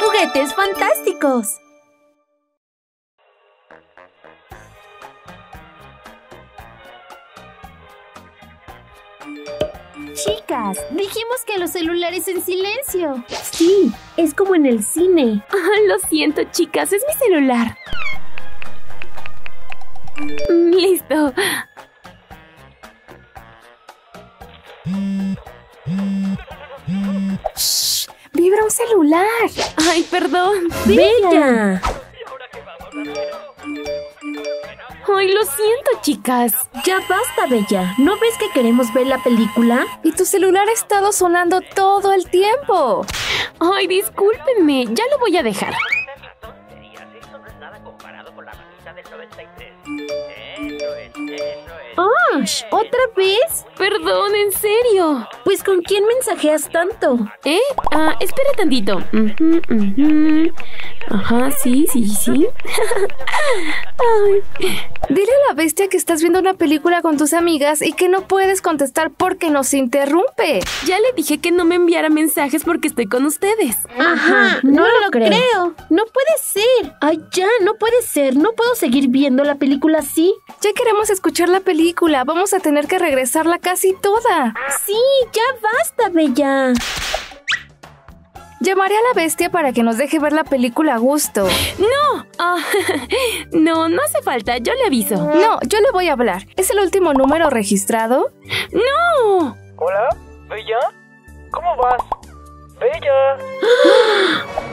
¡Juguetes fantásticos! Chicas, dijimos que los celulares en silencio. Sí, es como en el cine. Ah, lo siento, chicas, es mi celular. Listo. Celular. Ay, perdón. ¡Bella! Ay, lo siento, chicas. Ya basta, Bella. ¿No ves que queremos ver la película? Y tu celular ha estado sonando todo el tiempo. Ay, discúlpenme, ya lo voy a dejar. ¡Ash! ¿Otra vez? Perdón, en serio. Pues ¿con quién mensajeas tanto? ¿Eh? Ah, espera tantito. Ajá, sí, sí, sí. Ay, Dile a la bestia que estás viendo una película con tus amigas y que no puedes contestar porque nos interrumpe. ya le dije que no me enviara mensajes porque estoy con ustedes. Ajá, no, lo creo. No puede ser. Ay, ya, no puede ser. No puedo seguir viendo la película así. Ya queremos escuchar la película. Vamos a tener que regresarla casi toda. Sí, ya basta, Bella. Llamaré a la bestia para que nos deje ver la película a gusto. No. Ah, no, no hace falta. Yo le aviso. No, yo le voy a hablar. ¿Es el último número registrado? No. ¿Hola? ¿Bella? ¿Cómo vas? ¡Bella!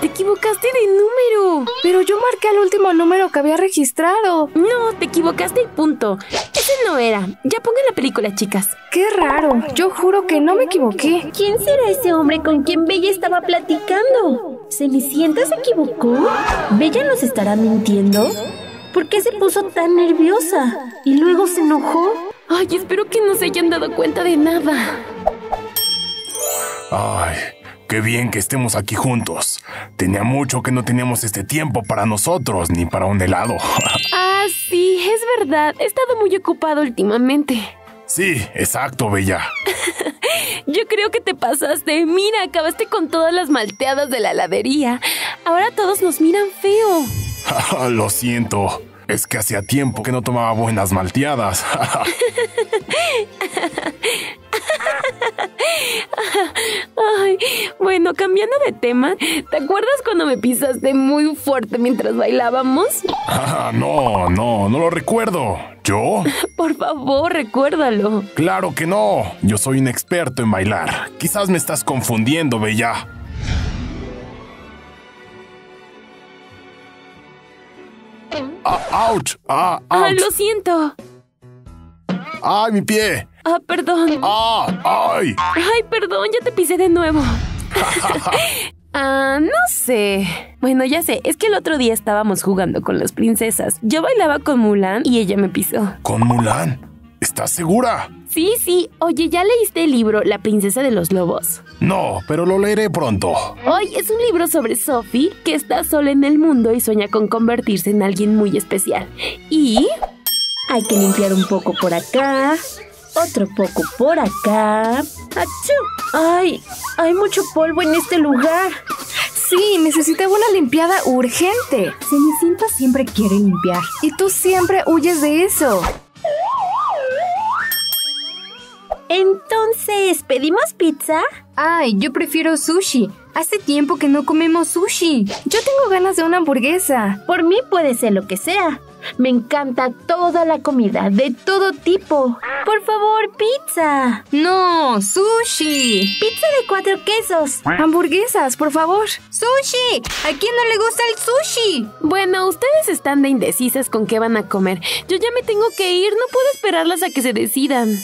Te equivocaste de número. Pero yo marqué el último número que había registrado. No, te equivocaste y punto. Ese no era. Ya pongan la película, chicas. Qué raro. Yo juro que no me equivoqué. ¿Quién será ese hombre con quien Bella estaba platicando? ¿Cenicienta se equivocó? ¿Bella nos estará mintiendo? ¿Por qué se puso tan nerviosa? ¿Y luego se enojó? Ay, espero que no se hayan dado cuenta de nada. Ay, qué bien que estemos aquí juntos. Tenía mucho que no teníamos este tiempo para nosotros ni para un helado. Ah, sí, es verdad. He estado muy ocupado últimamente. sí, exacto, Bella. Yo creo que te pasaste. Mira, acabaste con todas las malteadas de la heladería. Ahora todos nos miran feo. Lo siento. Es que hacía tiempo que no tomaba buenas malteadas. Ay, bueno, cambiando de tema, ¿te acuerdas cuando me pisaste muy fuerte mientras bailábamos? Ah, no, no, no lo recuerdo. ¿Yo? Por favor, recuérdalo. Claro que no. Yo soy un experto en bailar. Quizás me estás confundiendo, Bella. Ah, ¡Auch! ¡Ah, Ah, lo siento. ¡Ay, mi pie! Ah, perdón. ¡Ah! ¡Ay! Ay, perdón, ya te pisé de nuevo. Ah, no sé. Bueno, ya sé, es que el otro día estábamos jugando con las princesas. Yo bailaba con Mulan y ella me pisó. ¿Con Mulan? ¿Estás segura? Sí, sí. Oye, ¿ya leíste el libro La princesa de los lobos? No, pero lo leeré pronto. Hoy es un libro sobre Sophie que está sola en el mundo y sueña con convertirse en alguien muy especial. Y Hay que limpiar un poco por acá, otro poco por acá. ¡Achú! ¡Ay! Hay mucho polvo en este lugar. Sí, necesitaba una limpiada urgente. Cenicienta siempre quiere limpiar. Y tú siempre huyes de eso. Entonces, ¿pedimos pizza? Ay, yo prefiero sushi. Hace tiempo que no comemos sushi. Yo tengo ganas de una hamburguesa. Por mí puede ser lo que sea. Me encanta toda la comida, de todo tipo. Por favor, pizza. No, sushi. Pizza de cuatro quesos. Hamburguesas, por favor. ¡Sushi! ¿A quién no le gusta el sushi? bueno, ustedes están de indecisas con qué van a comer. Yo ya me tengo que ir, no puedo esperarlas a que se decidan.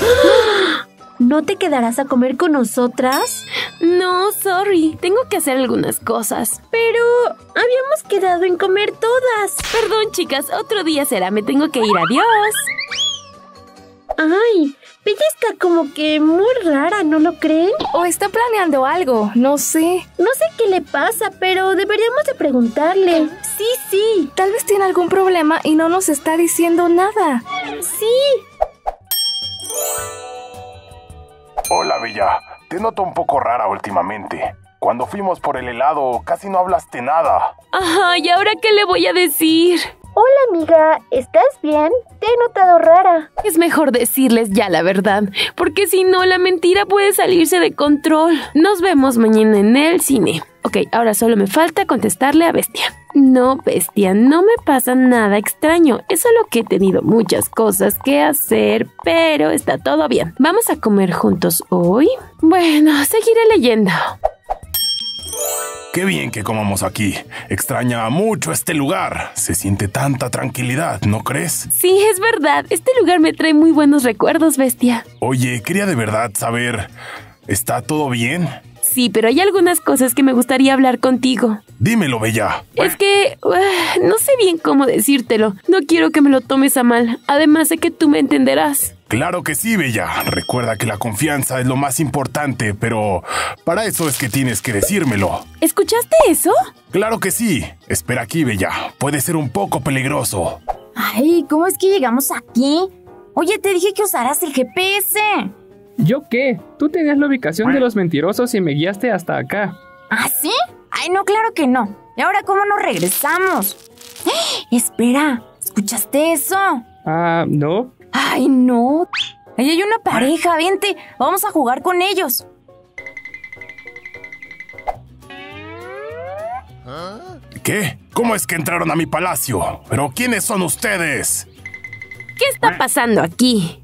¿No te quedarás a comer con nosotras? No, sorry, tengo que hacer algunas cosas. Pero habíamos quedado en comer todas. Perdón, chicas, otro día será, me tengo que ir, adiós. Ay, Bella está como que muy rara, ¿no lo creen? O está planeando algo, no sé. No sé qué le pasa, pero deberíamos de preguntarle. Sí, sí, Tal vez tiene algún problema y no nos está diciendo nada. sí. Hola, Bella. te noto un poco rara últimamente. Cuando fuimos por el helado, casi no hablaste nada. Ajá, ¿y ahora qué le voy a decir? Hola amiga, ¿estás bien? Te he notado rara. Es mejor decirles ya la verdad, porque si no, la mentira puede salirse de control. Nos vemos mañana en el cine. Ok, ahora solo me falta contestarle a Bestia. No, Bestia, no me pasa nada extraño. Es solo que he tenido muchas cosas que hacer, pero está todo bien. ¿Vamos a comer juntos hoy? Bueno, seguiré leyendo. Qué bien que comamos aquí. Extraña mucho este lugar. Se siente tanta tranquilidad, ¿no crees? Sí, es verdad. Este lugar me trae muy buenos recuerdos, Bestia. Oye, quería de verdad saber, ¿está todo bien? Sí, pero hay algunas cosas que me gustaría hablar contigo. Dímelo, Bella. Es que uh, no sé bien cómo decírtelo. No quiero que me lo tomes a mal. Además sé que tú me entenderás. Claro que sí, Bella. Recuerda que la confianza es lo más importante, pero para eso es que tienes que decírmelo. ¿Escuchaste eso? Claro que sí. Espera aquí, Bella. Puede ser un poco peligroso. Ay, ¿cómo es que llegamos aquí? Oye, te dije que usaras el GPS. ¿Yo qué? Tú tenías la ubicación de los mentirosos y me guiaste hasta acá. ¿Ah, sí? Ay, no, claro que no. ¿Y ahora cómo nos regresamos? ¡Eh! Espera, ¿escuchaste eso? Ah, no. Ay, no. Ahí hay una pareja, vente, vamos a jugar con ellos. ¿Qué? ¿Cómo es que entraron a mi palacio? ¿Pero quiénes son ustedes? ¿Qué está pasando aquí?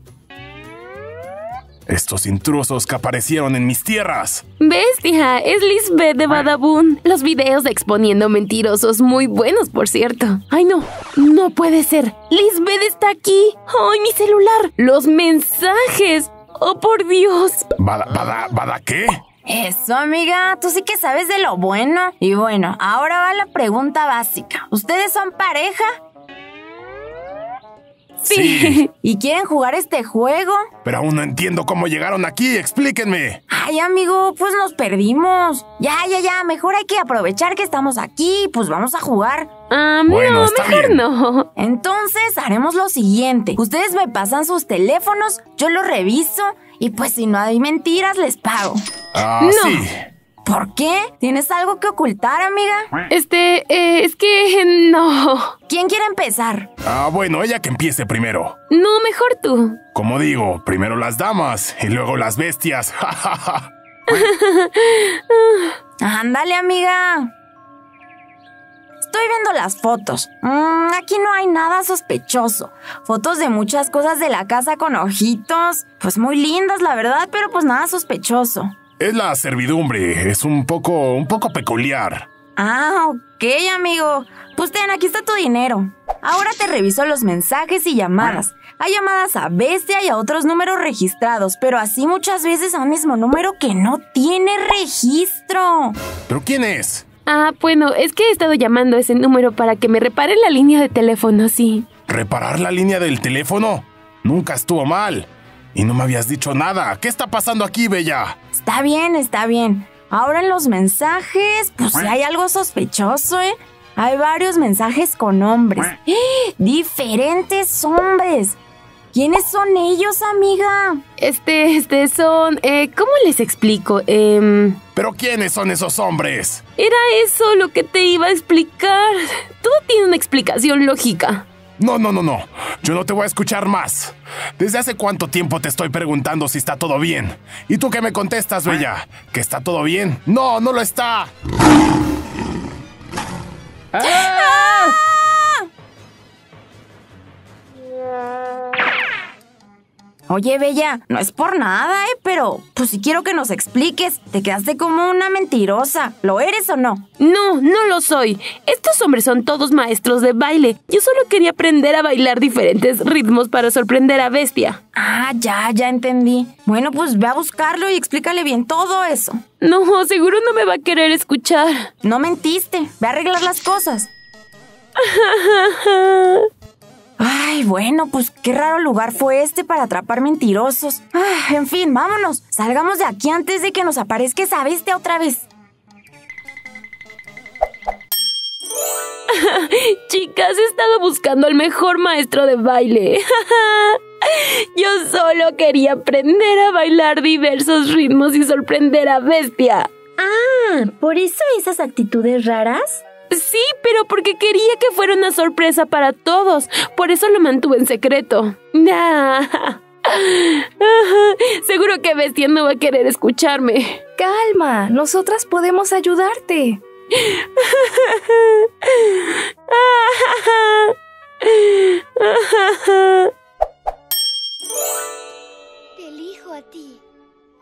Estos intrusos que aparecieron en mis tierras. Bestia, es Lisbeth de Badabun. Los videos de exponiendo mentirosos muy buenos, por cierto. Ay, no, no puede ser. Lisbeth está aquí. Ay, mi celular. Los mensajes. Oh, por Dios. ¿Bada, bada, bada qué? Eso, amiga, tú sí que sabes de lo bueno. Y bueno, ahora va la pregunta básica. ¿Ustedes son pareja? Sí. ¿Y quieren jugar este juego? Pero aún no entiendo cómo llegaron aquí. Explíquenme. Ay, amigo, pues nos perdimos. Ya, ya, ya, mejor hay que aprovechar que estamos aquí, pues vamos a jugar. Ah, Bueno, no, mejor bien. no. Entonces haremos lo siguiente. Ustedes me pasan sus teléfonos, yo los reviso y pues si no hay mentiras les pago. Ah, No. sí. ¿Por qué? ¿Tienes algo que ocultar, amiga? Este, eh, es que no. ¿Quién quiere empezar? Ah, bueno, ella que empiece primero. No, mejor tú. Como digo, primero las damas y luego las bestias. Ándale, amiga. Estoy viendo las fotos. Mm, aquí no hay nada sospechoso. Fotos de muchas cosas de la casa con ojitos. Pues muy lindas, la verdad, pero pues nada sospechoso. es la servidumbre. Es un poco, un poco peculiar. Ah, ok, amigo. Pues ten, aquí está tu dinero. Ahora te reviso los mensajes y llamadas. Hay llamadas a Bestia y a otros números registrados, pero así muchas veces a un mismo número que no tiene registro. ¿Pero quién es? Ah, bueno, es que he estado llamando a ese número para que me reparen la línea de teléfono, sí. ¿Reparar la línea del teléfono? Nunca estuvo mal. Y no me habías dicho nada. ¿Qué está pasando aquí, Bella? Está bien, está bien. Ahora en los mensajes, pues sí hay algo sospechoso, ¿eh? Hay varios mensajes con hombres. ¡Eh! Diferentes hombres. ¿Quiénes son ellos, amiga? Este, este son... Eh, ¿Cómo les explico? Em, ¿Pero quiénes son esos hombres? era eso lo que te iba a explicar. Todo tiene una explicación lógica. No, no, no, no. Yo no te voy a escuchar más. ¿Desde hace cuánto tiempo te estoy preguntando si está todo bien? ¿Y tú qué me contestas, Bella? ¿Que está todo bien? No, no lo está. ¡Ah! Oye, Bella, no es por nada, ¿eh? Pero, pues si quiero que nos expliques. Te quedaste como una mentirosa. ¿Lo eres o no? No, no lo soy. Estos hombres son todos maestros de baile. Yo solo quería aprender a bailar diferentes ritmos para sorprender a Bestia. Ah, ya, ya entendí. Bueno, pues ve a buscarlo y explícale bien todo eso. No, seguro no me va a querer escuchar. No mentiste. Ve a arreglar las cosas. Ay, bueno, pues qué raro lugar fue este para atrapar mentirosos. Ah, en fin, vámonos. Salgamos de aquí antes de que nos aparezca esa bestia otra vez. Chicas, he estado buscando al mejor maestro de baile. Yo solo quería aprender a bailar diversos ritmos y sorprender a Bestia. Ah, ¿por eso esas actitudes raras? Sí, pero porque quería que fuera una sorpresa para todos. Por eso lo mantuve en secreto. Ah. Seguro que Bestia no va a querer escucharme. Calma, nosotras podemos ayudarte. Te elijo a ti,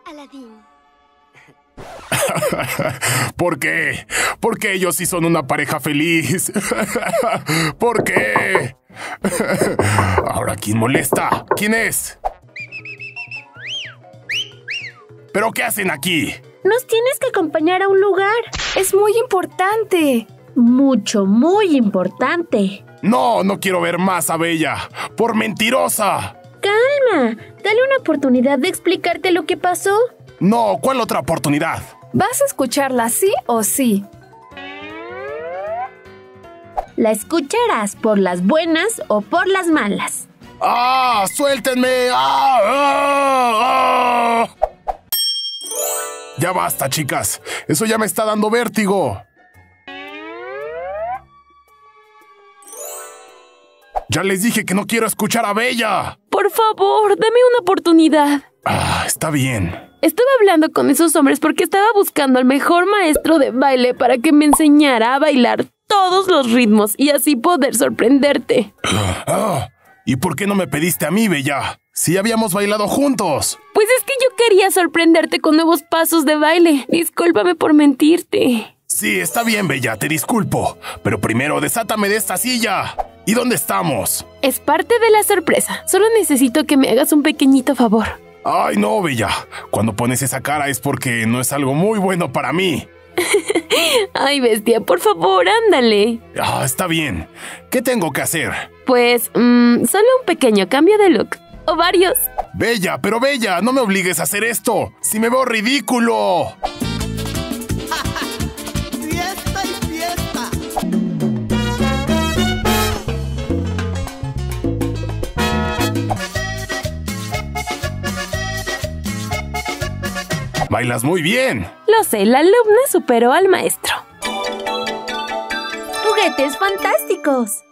Aladín. ¿Por qué? Porque ellos sí son una pareja feliz. ¿Por qué? Ahora, ¿quién molesta? ¿Quién es? ¿Pero qué hacen aquí? Nos tienes que acompañar a un lugar. Es muy importante. Mucho, muy importante. No, no quiero ver más a Bella. Por mentirosa. Calma. Dale una oportunidad de explicarte lo que pasó. No, ¿cuál otra oportunidad? ¿Vas a escucharla sí o sí? La escucharás por las buenas o por las malas. ¡Ah! ¡Suéltenme! ¡Ah! ¡Ah! ¡Ah! Ya basta, chicas. Eso ya me está dando vértigo. Ya les dije que no quiero escuchar a Bella. Por favor, dame una oportunidad. Ah, está bien. Estuve hablando con esos hombres porque estaba buscando al mejor maestro de baile para que me enseñara a bailar todos los ritmos y así poder sorprenderte. Ah, ¿Y por qué no me pediste a mí, Bella? Si habíamos bailado juntos. Pues es que yo quería sorprenderte con nuevos pasos de baile. Discúlpame por mentirte. Sí, está bien, Bella, te disculpo. Pero primero desátame de esta silla. ¿Y dónde estamos? Es parte de la sorpresa. Solo necesito que me hagas un pequeñito favor. Ay, no, Bella. Cuando pones esa cara es porque no es algo muy bueno para mí. Ay, bestia, por favor, ándale. Ah, está bien. ¿Qué tengo que hacer? Pues, mmm, solo un pequeño cambio de look. O varios. Bella, pero Bella, no me obligues a hacer esto. Si me veo ridículo. Bailas muy bien. Lo sé, la alumna superó al maestro. Juguetes fantásticos.